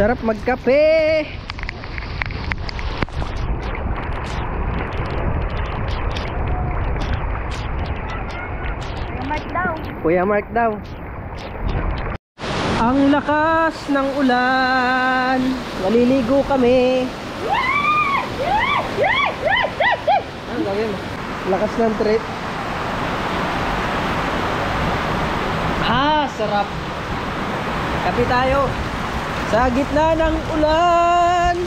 Sarap magkape. Mic daw. Kuya Mark daw. Ang lakas ng ulan. Naliligo kami. Ano gawin? Lakas ng trip. Ah, sarap. Kape tayo. Sa gitna ng ulan.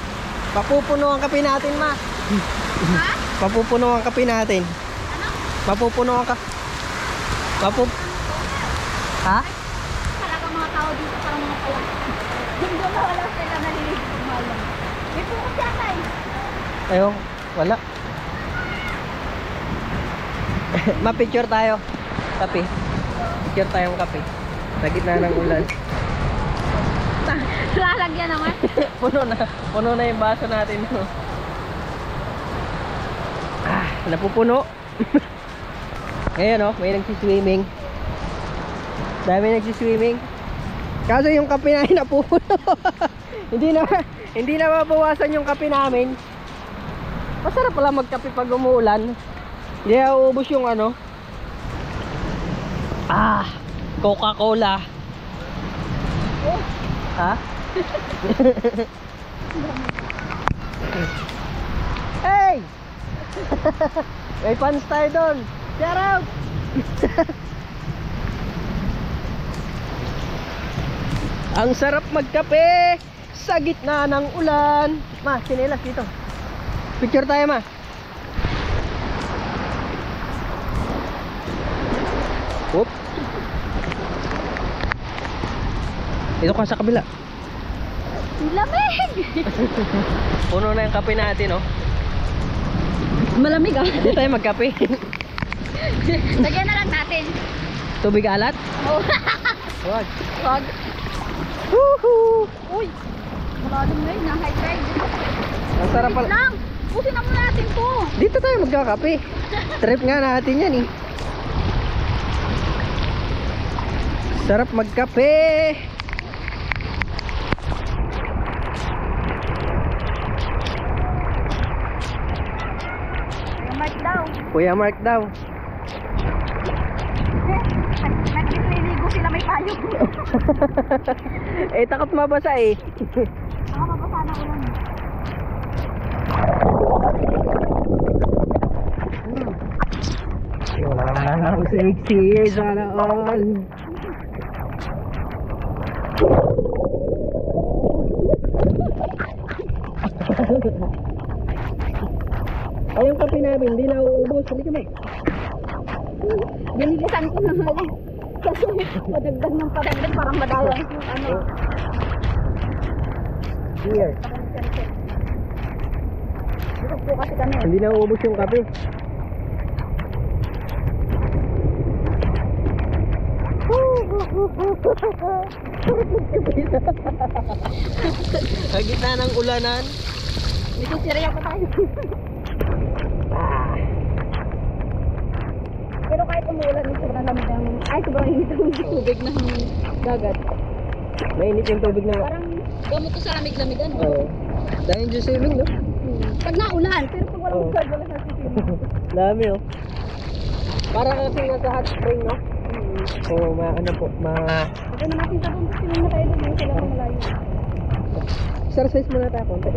Papupuno ang kape natin, ma. Ha? Papupuno ang kape natin. Ano? Papupuno ang ka... Papup... Ha? Talaga mga tao dito parang mga pala. Hindi na wala sila naliligo ng malam. May yata eh. Ayun, wala. Ma-picture tayo. Kape. Picture tayong kape. Sa gitna ng ulan. Lalagyan naman. puno na. Puno na yung baso natin. no? ah, napupuno. Ngayon oh, may nagsiswimming. Dami nagsiswimming. Kaso yung kape namin napupuno. hindi na hindi na mabawasan yung kape namin. Masarap pala magkape pag umuulan. Hindi na uubos yung ano. Ah, Coca-Cola. Ha? hey! May fans tayo doon. Shout out! Ang sarap magkape sa gitna ng ulan. Ma, sinelas dito. Picture tayo, ma. Ito ka sa kabila. Lamig! Puno na yung kape natin, oh. Malamig ah. Hindi tayo magkape. Lagyan na lang natin. Tubig alat? Oh. Wag. Wag. Woohoo! Uy! Malalim na yun, high tide. Ang sarap pala. lang! Pusin na muna natin to. Dito tayo magkakape. Trip nga natin yan eh. Sarap magkape. Mic daw. Kuya Mark daw. Nagliligo sila may payo. eh takot mabasa eh. Baka mabasa na ulan. Wow, sexy. Sana all. Ay, yung kape namin, hindi na uubos. Halika mo. Binilisan ko na nga eh. Kasi padagdag ng padagdag parang madayang yung ano. Here. Dito po kasi kami. Hindi na uubos yung kape. Sa gitna ng ulanan. May sisiriya pa tayo. Ah, Umuulan, sobrang lamig ng... Ay, sobrang init ng tubig ng dagat. mainit yung tubig na. Parang gamot to sa lamig-lamig ano. Oo. Dahil dyan swimming, no? Pag naulan, pero pag walang ulan, wala sa sisiriya. Dami, oh. Para kasi nasa hot spring, no? Oo, ma ano po, ma... Pagka na natin tapos sila na tayo doon, sila pang malayo. Exercise muna tayo konti.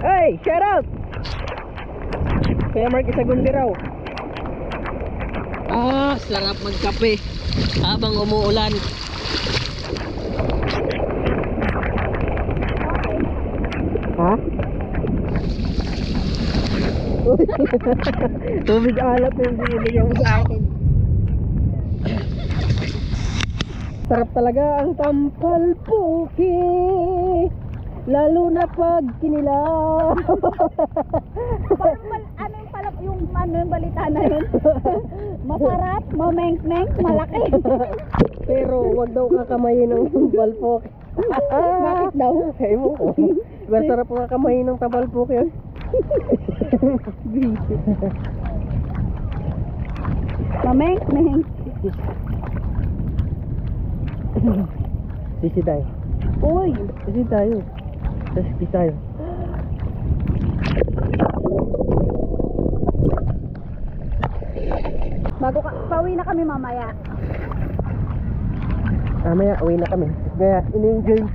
Hey, shout out! Kaya Mark Isagundi raw. Ah, sarap magkape habang umuulan. Ha? Tubig alat yung binibigyan mo sa akin. Sarap talaga ang tampal puki Lalo na pag kinilaw Parang yung ano yung balita na yun? Masarap, mameng-meng, malaki. Pero wag daw kakamayin ng puki Bakit daw? Ay mo ko Masarap kakamayin ng tampal puki yun Mameng-meng. Sisi tayo. Uy! Sisi tayo. Sisi tayo. Bago ka, pauwi na kami mamaya. Mamaya, uwi na kami. Kaya, in-enjoy.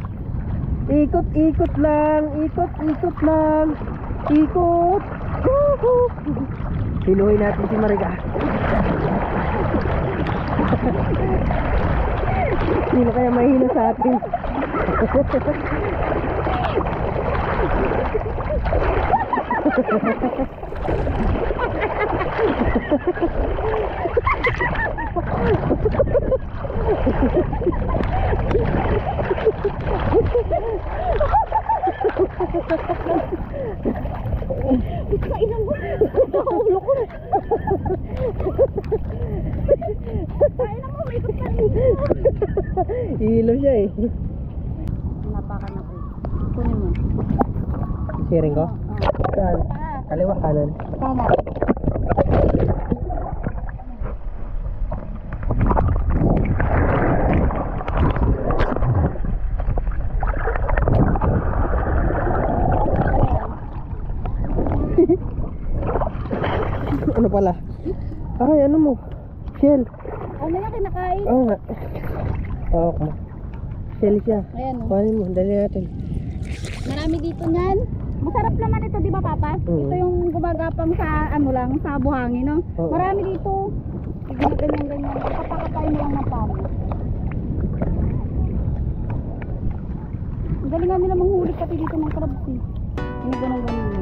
Ikot, ikot lang. Ikot, ikot lang. Ikot. Woohoo! Pinuhay natin si Mariga. Sino kaya mahina sa atin? Kailan mo? Ulo ko. Kailan mo? May ikot ka Hilo siya eh. Napakan ako. Kunin mo. Sharing ko? Oo. Saan? Kaliwa kanan. Tama. Ano pala? Ay, ano mo? Shell. Ano yung kinakain? Oo nga. Oo mo. Shell siya. Ayan o. Kuhanin mo, dali natin. Marami dito niyan. Masarap naman ito, di ba, Papa? Oo. Ito yung gumagapang sa, ano lang, sa buhangin, no? Oo. Marami dito. Ganyan-ganyan. Kapakapay mo lang ng pamo. Ang galing nga nila manghuli pati dito ng crabs, eh. Ginaganon-ganon mo.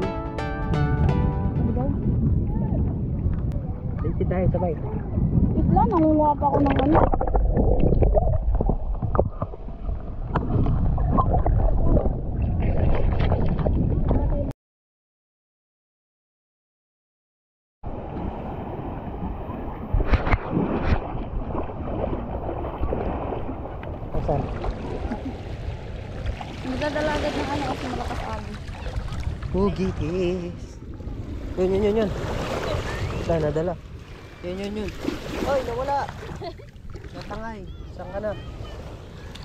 Ano daw? Dito tayo sabay. Isla, nangunguha pa ako ng ano. Asan? Nagdadalagat ng ano kasi malakas agos. Hugitis. Yun, yun, yun, yun. Saan nadala? Yun, yun, yun. Oy, nawala. Natangay. Saan ka na?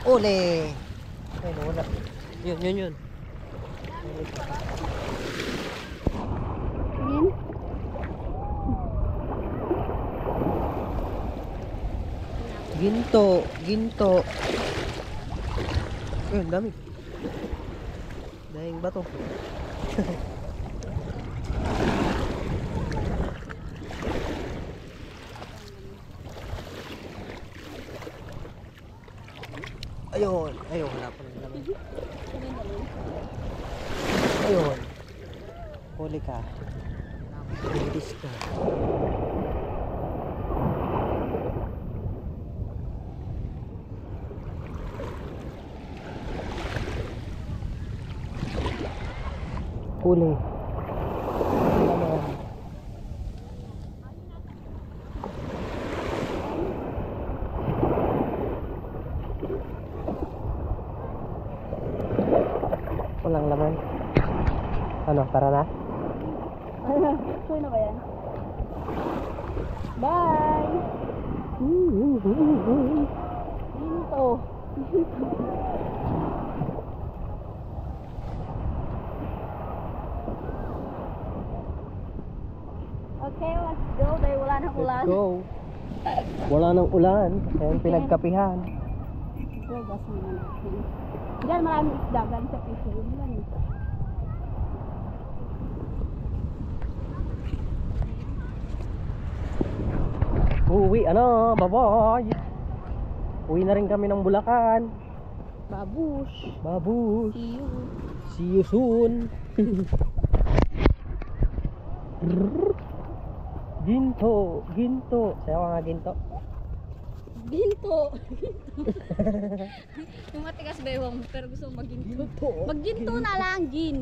Uli. Ay, nawala. Yun, yun, yun. Tingin. Ginto, ginto. Ayun, dami. Dahing bato. Ayun, ayun, wala pa rin naman. Ayun. Huli ka. Buntis ka. Huli. Walang laman. Ano, tara na? Suy na ba yan? Bye! Dito. okay, let's go. Dahil wala nang ulan. Let's go. Wala nang ulan. Kaya pinagkapihan. Go, gas muna natin. Diyan maraming isda. Galing sa lang. eh. Uwi, ano, bye-bye. Uwi na rin kami ng Bulacan. Babush. Babus. See you. See you soon. ginto, ginto. Sayo ka nga ginto. Ginto. Yung matigas bewang pero gusto mo maginto. Ginto. Magginto na lang, gin.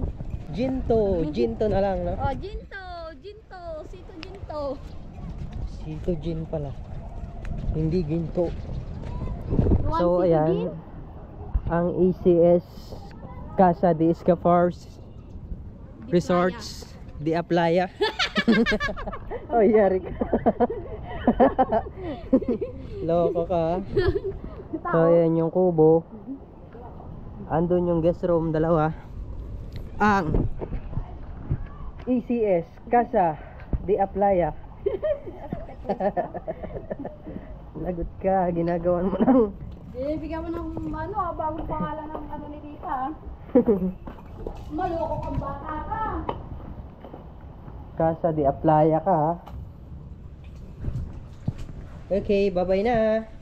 Ginto, ginto na lang, no? Oh, ginto, ginto, sito ginto. Sito gin pala. Hindi ginto. So, ayan. Ang ACS Casa de Escapars Di Resorts de Aplaya. oh, yari ka. Loko ka. So, ayan yung kubo. Andun yung guest room, dalawa. Ang ECS, Casa de Aplaya. Lagot ka, ginagawan mo ng Eh, bigyan mo ng ano, ah, bagong pangalan ng ano ni Tita. ah. Maloko kang bata ka. Casa de Aplaya ka. Okay, bye-bye na.